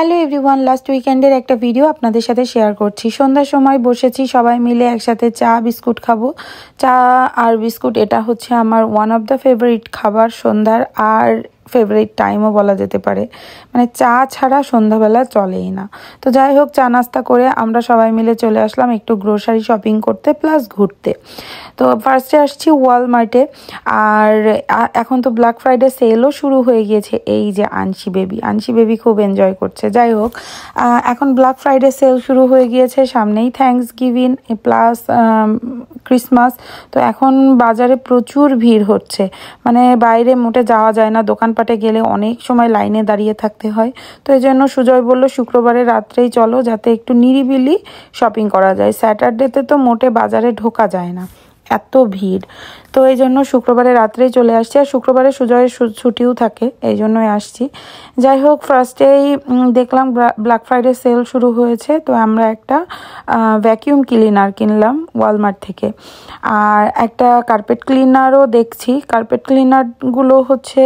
Hello everyone, last উইকেন্ডের একটা video আপনাদের সাথে শেয়ার করছি। সন্ধ্যার সময় বসেছি, সবাই মিলে একসাথে চা, বিস্কুট খাব। চা আর বিস্কুট, এটা হচ্ছে আমার ওয়ান অফ দ্য ফেভারিট খাবার সন্ধ্যার। আর ফেভারিট টাইমও বলা যেতে পারে। মানে চা ছাড়া সন্ধ্যাবেলা চলেই না। তো যাই হোক, চা নাস্তা করে আমরা সবাই মিলে চলে আসলাম একটু গ্রোসারি শপিং করতে প্লাস ঘুরতে। তো ফার্স্টে আসছি ওয়ালমার্টে আর এখন তো ব্ল্যাক ফ্রাইডে সেলও শুরু হয়ে গিয়েছে। এই যে আনসি বেবি আনসি বেবি খুব এনজয় করছে। যাই হোক এখন ব্ল্যাক ফ্রাইডে সেল শুরু হয়ে গিয়েছে। সামনেই থ্যাংকস গিভিন প্লাস ক্রিসমাস তো এখন বাজারে প্রচুর ভিড় হচ্ছে। মানে বাইরে মোটে যাওয়া যায় না, দোকানপাটে গেলে অনেক সময় লাইনে দাঁড়িয়ে থাকতে হয়। তো এই জন্য সুজয় বলল শুক্রবারে রাত্রেই চলো, যাতে একটু নিরিবিলি শপিং করা যায়। স্যাটারডেতে তো মোটে বাজারে ঢোকা যায় না। এত ভিড়। তো এই জন্য শুক্রবারে রাত্রেই চলে আসছি আর শুক্রবারে সুজয়ের ছুটিও থাকে, এই জন্যই আসছি। যাই হোক ফার্স্টেই দেখলাম ব্ল্যাক ফ্রাইডে সেল শুরু হয়েছে, তো আমরা একটা ভ্যাকিউম ক্লিনার কিনলাম ওয়ালমার্ট থেকে। আর একটা কার্পেট ক্লিনারও দেখছি। কার্পেট ক্লিনারগুলো হচ্ছে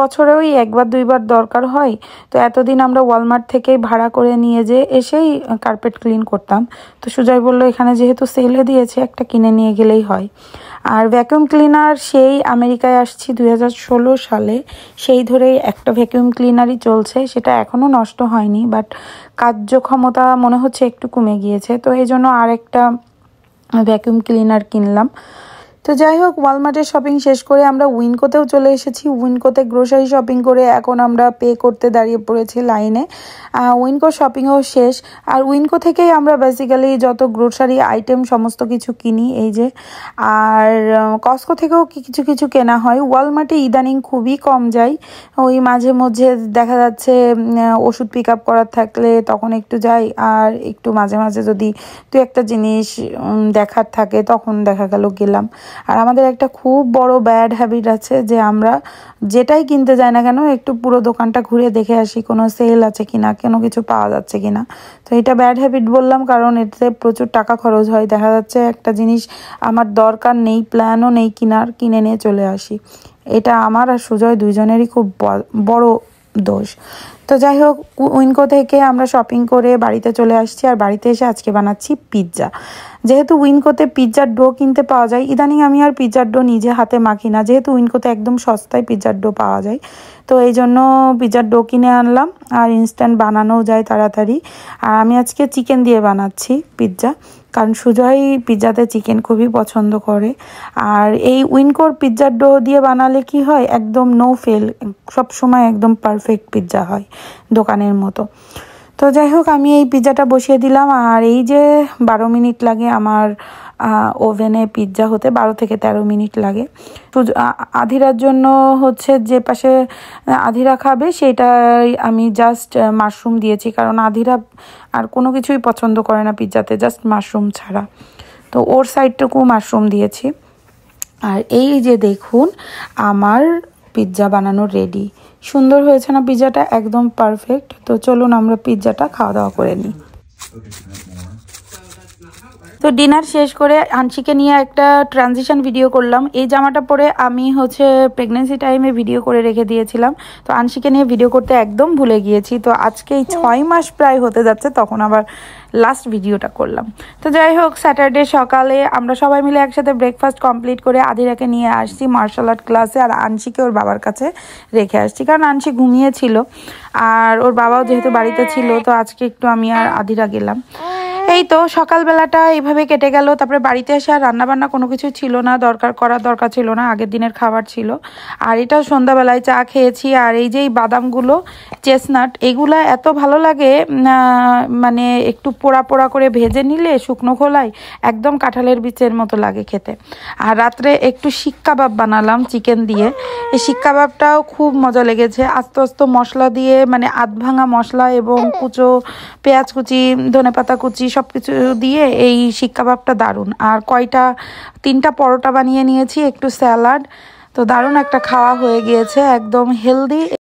বছরে ওই একবার, দুইবার দরকার হয়। তো এতদিন আমরা ওয়ালমার্ট থেকেই ভাড়া করে নিয়ে যে এসেই কার্পেট ক্লিন করতাম। তো সুজয় বলল, এখানে যেহেতু সেলে দিয়েছে একটা কিনে নিয়ে গেলেই হয়। আর ভ্যাকুয়াম ক্লিনার সেই আমেরিকায় আসছি দুই হাজার ষোলো সালে। সেই ধরেই একটা ভ্যাকুয়াম ক্লিনারই চলছে। সেটা এখনও নষ্ট হয়নি বাট কার্যক্ষমতা মনে হচ্ছে একটু কমে গিয়েছে। তো এই জন্য আর একটা ভ্যাকুয়াম ক্লিনার কিনলাম। তো যাই হোক ওয়ালমার্টের শপিং শেষ করে আমরা উইনকোতেও চলে এসেছি। উইনকোতে গ্রোসারি শপিং করে এখন আমরা পে করতে দাঁড়িয়ে পড়েছি লাইনে উইনকো শপিংও শেষ। আর উইনকো থেকেই আমরা বেসিক্যালি যত গ্রোসারি আইটেম সমস্ত কিছু কিনি, এই যে। আর কস্কো থেকেও কিছু কিছু কেনা হয়। ওয়ালমার্টে ইদানিং খুবই কম যায় ওই মাঝে মধ্যে দেখা যাচ্ছে ওষুধ পিক আপ করার থাকলে তখন একটু যাই। আর একটু মাঝে মাঝে যদি দু একটা জিনিস দেখার থাকে, তখন দেখা গেল গেলাম। আর আমাদের একটা খুব বড় ব্যাড হ্যাবিট আছে যে আমরা যেটাই কিনতে যাই না কেন, একটু পুরো দোকানটা ঘুরে দেখে আসি কোনো সেল আছে কিনা, কোনো কিছু পাওয়া যাচ্ছে কিনা। তো এটা ব্যাড হ্যাবিট বললাম কারণ এতে প্রচুর টাকা খরচ হয়। দেখা যাচ্ছে একটা জিনিস আমার দরকার নেই প্ল্যানও নেই কিনার, কিনে নিয়ে চলে আসি। এটা আমার আর সুজয় দুইজনেরই খুব বড় দোষ। তো যাই হোক, উইনকো থেকে আমরা শপিং করে বাড়িতে চলে আসছি আর বাড়িতে এসে আজকে বানাচ্ছি পিৎজা যেহেতু উইনকোতে পিৎজার ডো কিনতে পাওয়া যায়, ইদানিং আমি আর পিৎজার ডো নিজে হাতে মাখি না। যেহেতু উইনকোতে একদম সস্তায় পিৎজার ডো পাওয়া যায়, তো এই জন্য পিৎজার ডো কিনে আনলাম আর ইনস্ট্যান্ট বানানোও যায় তাড়াতাড়ি। আর আমি আজকে চিকেন দিয়ে বানাচ্ছি পিৎজা কারণ সুজয় পিৎজাতে চিকেন খুবই পছন্দ করে। আর এই উইনকোর পিৎজার ডো দিয়ে বানালে কি হয়? একদম নো ফেল সব সময় একদম পারফেক্ট পিৎজা হয় দোকানের মতো। তো যাই হোক, আমি এই পিৎজাটা বসিয়ে দিলাম। আর এই যে বারো মিনিট লাগে আমার ওভেনে পিৎজা হতে বারো থেকে তেরো মিনিট লাগে। আধিরার জন্য হচ্ছে যে পাশে, আধিরা খাবে সেটাই আমি জাস্ট মাশরুম দিয়েছি। কারণ আধিরা আর কোনো কিছুই পছন্দ করে না পিৎজাতে জাস্ট মাশরুম ছাড়া। তো, ওর সাইডটুকু মাশরুম দিয়েছি। আর এই যে দেখুন, আমার পিৎজা বানানো রেডি সুন্দর হয়েছে না পিৎজাটা? একদম পারফেক্ট তো, চলুন আমরা পিৎজাটা খাওয়া দাওয়া করে নিই। তো ডিনার শেষ করে আনসিকে নিয়ে একটা ট্রানজিশন ভিডিও করলাম। এই জামাটা পরে আমি হচ্ছে প্রেগনেন্সি টাইমে ভিডিও করে রেখে দিয়েছিলাম। তো আনসিকে নিয়ে ভিডিও করতে একদম ভুলে গিয়েছি। তো আজকে এই ছয় মাস প্রায় হতে যাচ্ছে তখন আবার লাস্ট ভিডিওটা করলাম। তো যাই হোক স্যাটারডে সকালে আমরা সবাই মিলে একসাথে ব্রেকফাস্ট কমপ্লিট করে আদিরাকে নিয়ে আসছি মার্শাল আর্ট ক্লাসে আর আনসিকে ওর বাবার কাছে রেখে আসছি। কারণ আনসি ঘুমিয়েছিল আর ওর বাবাও যেহেতু বাড়িতে ছিল তো আজকে একটু আমি আর আদিরা গেলাম। এই তো সকালবেলাটা এইভাবে কেটে গেল। তারপরে বাড়িতে এসে আর রান্নাবান্না কোনো কিছু ছিল না, দরকার করার দরকার ছিল না, আগের দিনের খাবার ছিল। আর এটা সন্ধ্যাবেলায় চা খেয়েছি, আর এই যে এই বাদামগুলো, চেসনাট, এগুলা এত ভালো লাগে মানে একটু পোড়া পোড়া করে ভেজে নিলে শুকনো খোলায় একদম কাঁঠালের বিচের মতো লাগে খেতে। আর রাত্রে একটু শিক কাবাব বানালাম চিকেন দিয়ে। এই শিক কাবাবটাও খুব মজা লেগেছে। আস্তে আস্তে মশলা দিয়ে মানে আধ ভাঙা মশলা এবং কুচো, পেঁয়াজ কুচি ধনে পাতা কুচি সব কিছু দিয়ে এই শিক কাবাবটা দারুণ। আর কয়টা, তিনটা পরোটা বানিয়ে নিয়েছি, একটু স্যালাড। তো দারুণ একটা খাওয়া হয়ে গিয়েছে, একদম হেলদি